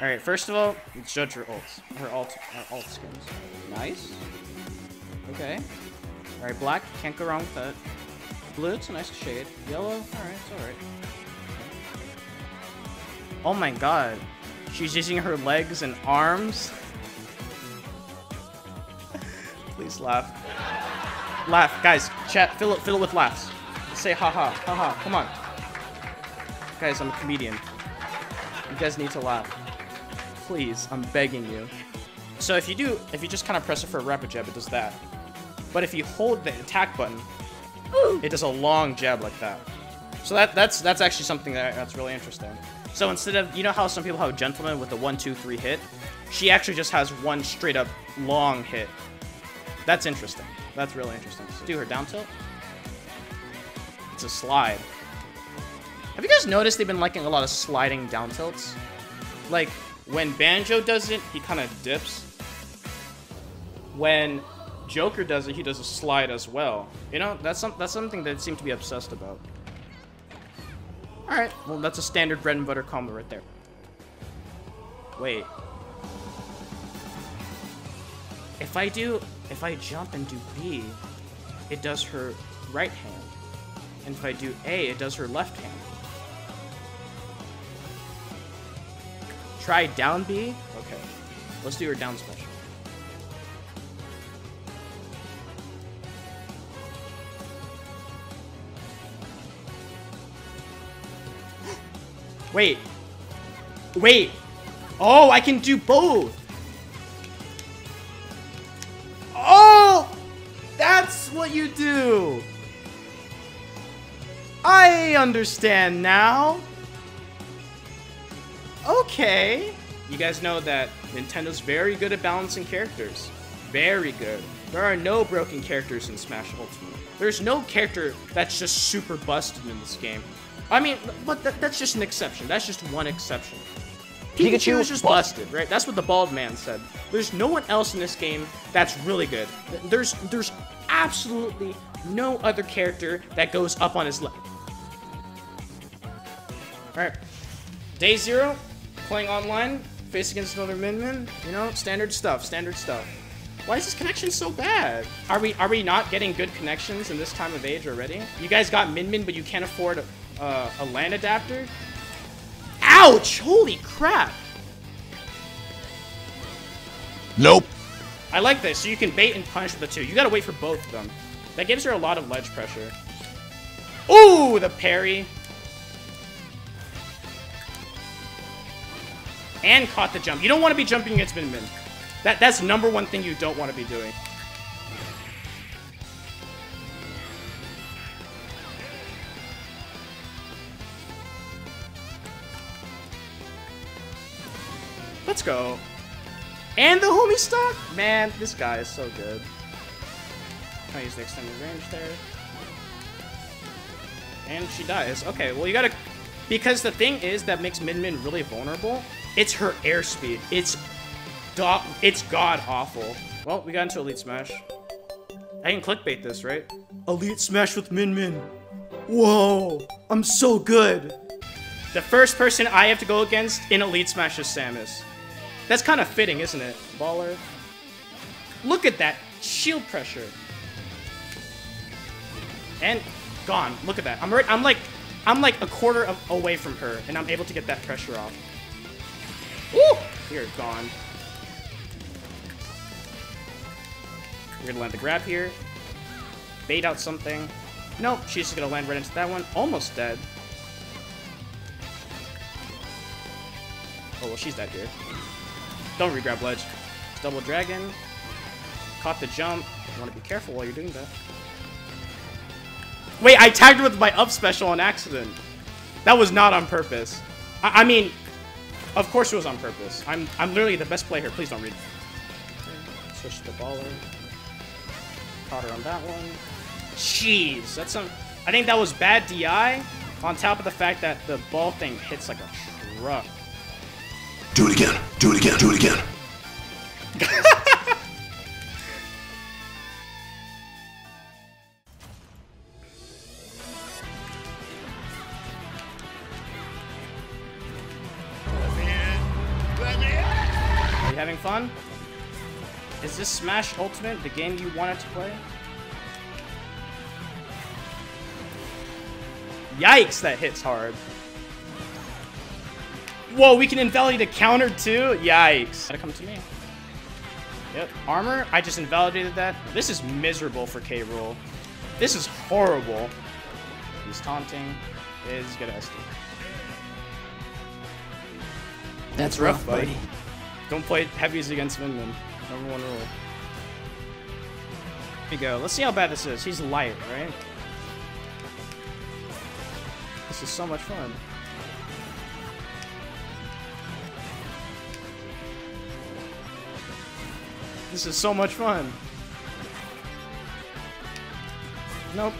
Alright, first of all, let's judge her ults. Her alt, her alt skins. Nice. Okay. Alright, black, can't go wrong with that. Blue, it's a nice shade. Yellow, alright, it's alright. Oh my god. She's using her legs and arms. Please laugh. Laugh. Guys, chat, fill it, fill it with laughs. Say haha, haha, come on. Guys, I'm a comedian. You guys need to laugh. Please, I'm begging you. So if you do, if you just kind of press it for a rapid jab, it does that. But if you hold the attack button, it does a long jab like that. So that that's that's actually something that that's really interesting. So instead of you know how some people have a gentleman with the one two three hit, she actually just has one straight up long hit. That's interesting. That's really interesting. So do her down tilt. It's a slide. Have you guys noticed they've been liking a lot of sliding down tilts? Like, when Banjo does it, he kind of dips. When Joker does it, he does a slide as well. You know, that's, some, that's something that seem to be obsessed about. Alright, well that's a standard bread and butter combo right there. Wait. If I do, if I jump and do B, it does her right hand. And if I do A, it does her left hand. Try down B? Okay. Let's do her down special. Wait. Wait. Oh, I can do both. Oh! That's what you do. I understand now. Okay. You guys know that Nintendo's very good at balancing characters. Very good. There are no broken characters in Smash Ultimate. There's no character that's just super busted in this game. I mean, but that, that's just an exception. That's just one exception. Pikachu, Pikachu is just busted, right? That's what the bald man said. There's no one else in this game that's really good. There's there's absolutely no other character that goes up on his leg. Alright. Day zero, playing online, face against another Min Min. You know, standard stuff, standard stuff. Why is this connection so bad? Are we are we not getting good connections in this time of age already? You guys got Min Min, but you can't afford a, uh, a LAN adapter? Ouch! Holy crap! Nope. I like this, so you can bait and punish the two. You gotta wait for both of them. That gives her a lot of ledge pressure. Ooh, the parry. And caught the jump. You don't want to be jumping against Min Min. That, that's number one thing you don't want to be doing. Let's go. And the homie stock? Man, this guy is so good. Trying to use the extended range there. And she dies. Okay, well you gotta... Because the thing is that makes Min Min really vulnerable, it's her airspeed. It's... Do it's god-awful. Well, we got into Elite Smash. I can clickbait this, right? Elite Smash with Min Min. Whoa, I'm so good. The first person I have to go against in Elite Smash is Samus. That's kind of fitting, isn't it? Baller. Look at that shield pressure. And gone. Look at that. I'm right, I'm like I'm like a quarter of, away from her, and I'm able to get that pressure off. Woo! Here, gone. We're gonna land the grab here. Bait out something. Nope, she's just gonna land right into that one. Almost dead. Oh well, she's dead here. Don't regrab ledge. Double dragon. Caught the jump. You want to be careful while you're doing that. Wait, I tagged her with my up special on accident. That was not on purpose. I, I mean, of course it was on purpose. I'm I'm literally the best player. Please don't read. Okay, Switch to baller. Caught her on that one. Jeez, that's some. I think that was bad DI. On top of the fact that the ball thing hits like a truck. Do it again. Do it again. Do it again. having fun? Is this Smash Ultimate the game you wanted to play? Yikes, that hits hard. Whoa, we can invalidate a counter too? Yikes. Gotta come to me. Yep, armor. I just invalidated that. This is miserable for K. Rool. This is horrible. He's taunting. Is gonna SD. That's rough, rough, buddy. buddy. Don't play heavies against Min. Number one rule. Here you go. Let's see how bad this is. He's light, right? This is so much fun. This is so much fun. Nope.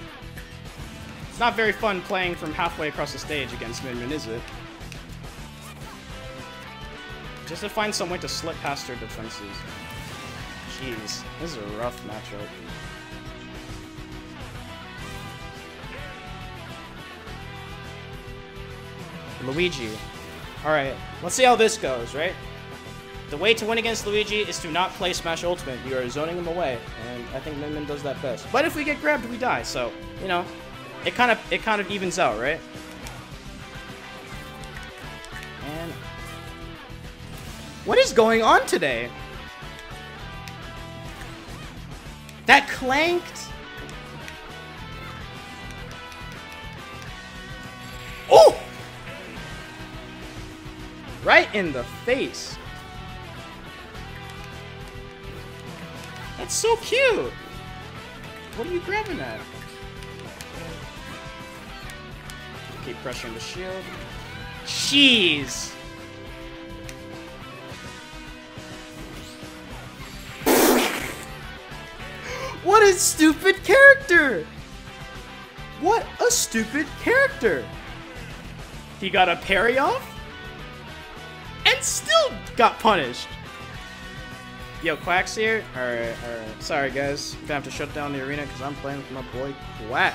It's not very fun playing from halfway across the stage against Min Min, is it? Just to find some way to slip past her defenses. Jeez, this is a rough matchup. Luigi. Alright, let's see how this goes, right? The way to win against Luigi is to not play Smash Ultimate. You are zoning him away, and I think Min Min does that best. But if we get grabbed, we die, so, you know, it kind of it kind of evens out, right? What is going on today? That clanked. Oh! Right in the face. That's so cute. What are you grabbing at? Keep pressuring the shield. Jeez. What a stupid character! What a stupid character! He got a parry off? And still got punished! Yo, Quack's here? Alright, alright. Sorry guys, gonna have to shut down the arena because I'm playing with my boy Quack.